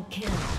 Double kill.